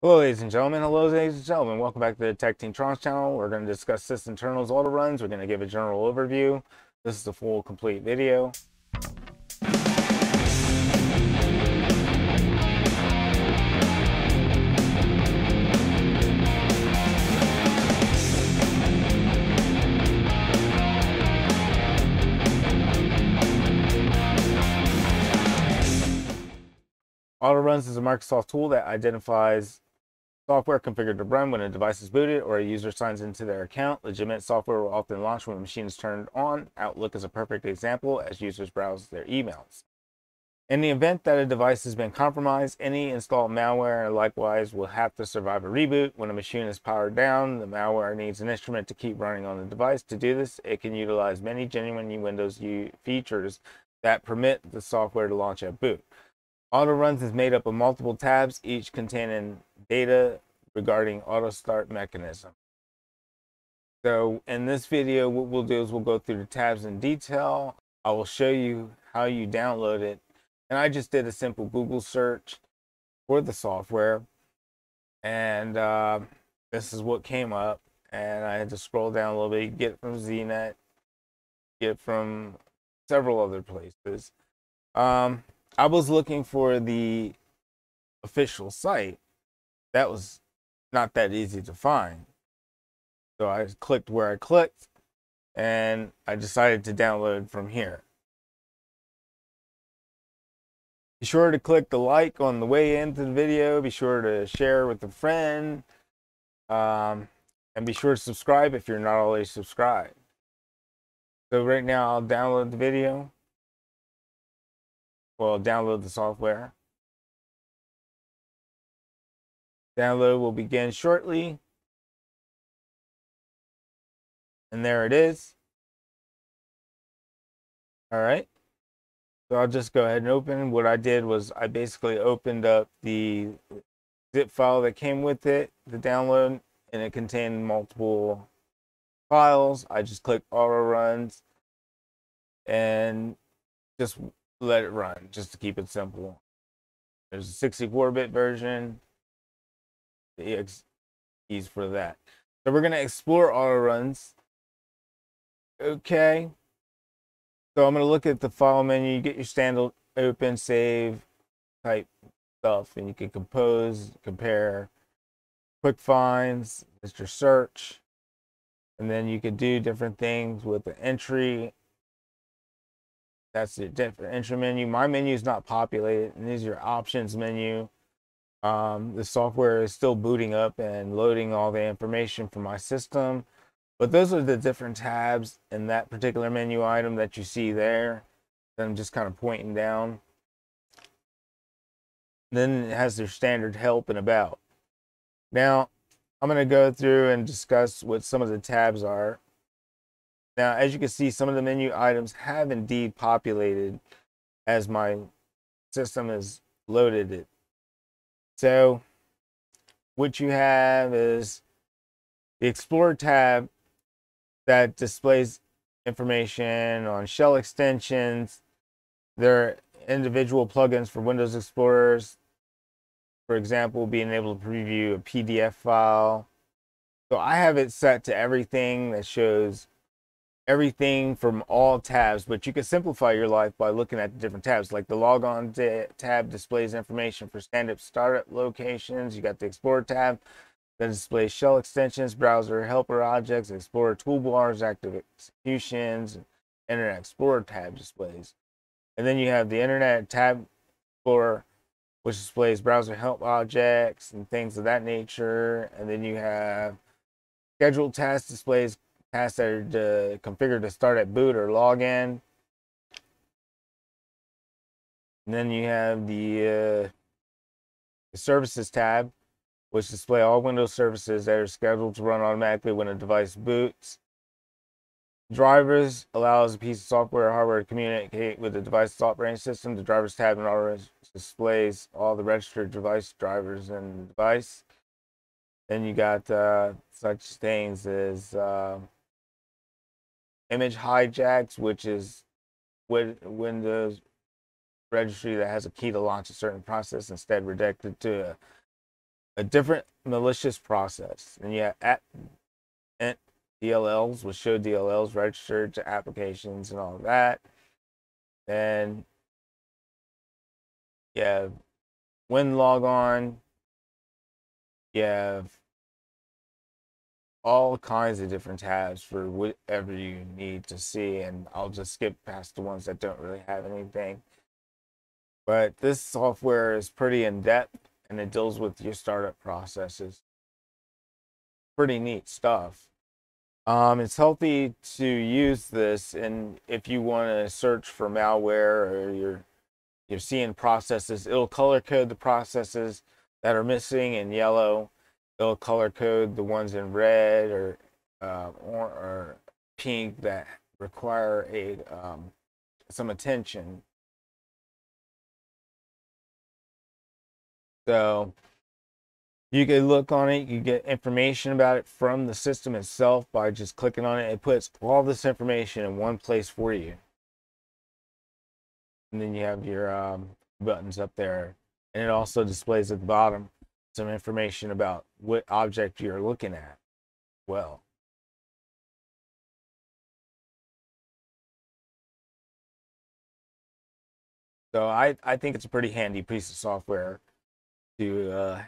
Hello ladies and gentlemen, hello ladies and gentlemen, welcome back to the TechTinkTronics channel. We're going to discuss System SysInternals auto runs, we're going to give a general overview. This is a full complete video. AutoRuns is a Microsoft tool that identifies software configured to run when a device is booted or a user signs into their account. Legitimate software will often launch when the machine is turned on. Outlook is a perfect example as users browse their emails. In the event that a device has been compromised, any installed malware likewise will have to survive a reboot. When a machine is powered down, the malware needs an instrument to keep running on the device. To do this, it can utilize many genuine Windows features that permit the software to launch at boot. Auto runs is made up of multiple tabs, each containing data regarding auto start mechanism. So in this video, what we'll do is we'll go through the tabs in detail. I will show you how you download it. And I just did a simple Google search for the software. And uh, this is what came up. And I had to scroll down a little bit, get from ZDNet, get from several other places. Um, I was looking for the official site. That was not that easy to find. So I clicked where I clicked and I decided to download from here. Be sure to click the like on the way into the video. Be sure to share with a friend. Um, and be sure to subscribe if you're not already subscribed. So right now I'll download the video well, download the software. Download will begin shortly. And there it is. All right. So I'll just go ahead and open. What I did was I basically opened up the zip file that came with it, the download, and it contained multiple files. I just clicked auto runs and just let it run just to keep it simple. There's a 64-bit version, the exe keys for that. So we're gonna explore auto runs. Okay. So I'm gonna look at the file menu. You get your standard open, save type stuff, and you can compose, compare, quick finds, Mr. Search, and then you could do different things with the entry that's the different entry menu. My menu is not populated, and these are your options menu. Um, the software is still booting up and loading all the information from my system. But those are the different tabs in that particular menu item that you see there. I'm just kind of pointing down. Then it has their standard help and about. Now, I'm going to go through and discuss what some of the tabs are. Now, as you can see, some of the menu items have indeed populated as my system has loaded it. So what you have is the Explorer tab that displays information on shell extensions. There are individual plugins for Windows Explorers. For example, being able to preview a PDF file. So I have it set to everything that shows everything from all tabs, but you can simplify your life by looking at the different tabs. Like the logon tab displays information for stand-up startup locations. You got the Explorer tab that displays shell extensions, browser helper objects, Explorer toolbars, active executions, Internet Explorer tab displays. And then you have the Internet tab Explorer, which displays browser help objects and things of that nature. And then you have scheduled task displays tasks that are configured to start at boot or login. And then you have the, uh, the services tab, which display all Windows services that are scheduled to run automatically when a device boots. Drivers allows a piece of software or hardware to communicate with the device's operating system. The drivers tab in auto displays all the registered device drivers the device. Then you got uh, such things as uh, image hijacks, which is when Windows registry that has a key to launch a certain process instead redirected to a different malicious process. And yeah, at, at DLLs will show DLLs registered to applications and all that. Then yeah, Winlogon, you have all kinds of different tabs for whatever you need to see and I'll just skip past the ones that don't really have anything. But this software is pretty in-depth and it deals with your startup processes. Pretty neat stuff. Um, it's healthy to use this and if you want to search for malware or you're you're seeing processes, it'll color code the processes that are missing in yellow they'll color code the ones in red or uh, or, or, pink that require a um, some attention. So you can look on it, you get information about it from the system itself by just clicking on it. It puts all this information in one place for you. And then you have your um, buttons up there. And it also displays at the bottom some information about what object you're looking at well. So I, I think it's a pretty handy piece of software to, uh,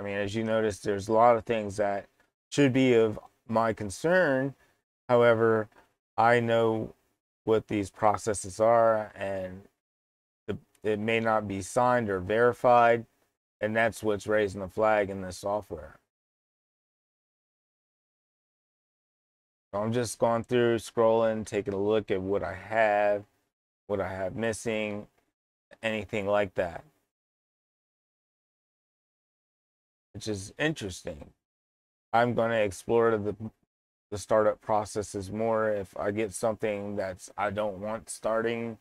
I mean, as you notice, there's a lot of things that should be of my concern. However, I know what these processes are and the, it may not be signed or verified. And that's what's raising the flag in this software. So I'm just going through, scrolling, taking a look at what I have, what I have missing, anything like that. Which is interesting. I'm going to explore the the startup processes more if I get something that's I don't want starting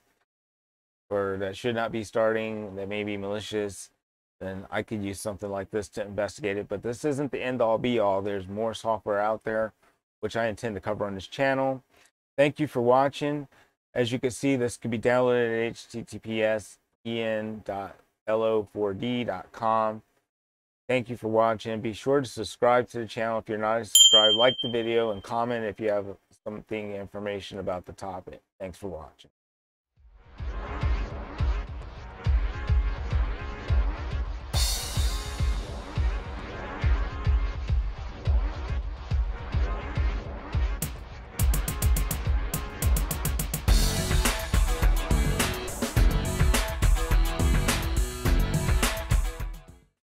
or that should not be starting that may be malicious then I could use something like this to investigate it. But this isn't the end all be all. There's more software out there, which I intend to cover on this channel. Thank you for watching. As you can see, this could be downloaded at https en.lo4d.com. Thank you for watching. Be sure to subscribe to the channel if you're not subscribed. Like the video and comment if you have something information about the topic. Thanks for watching.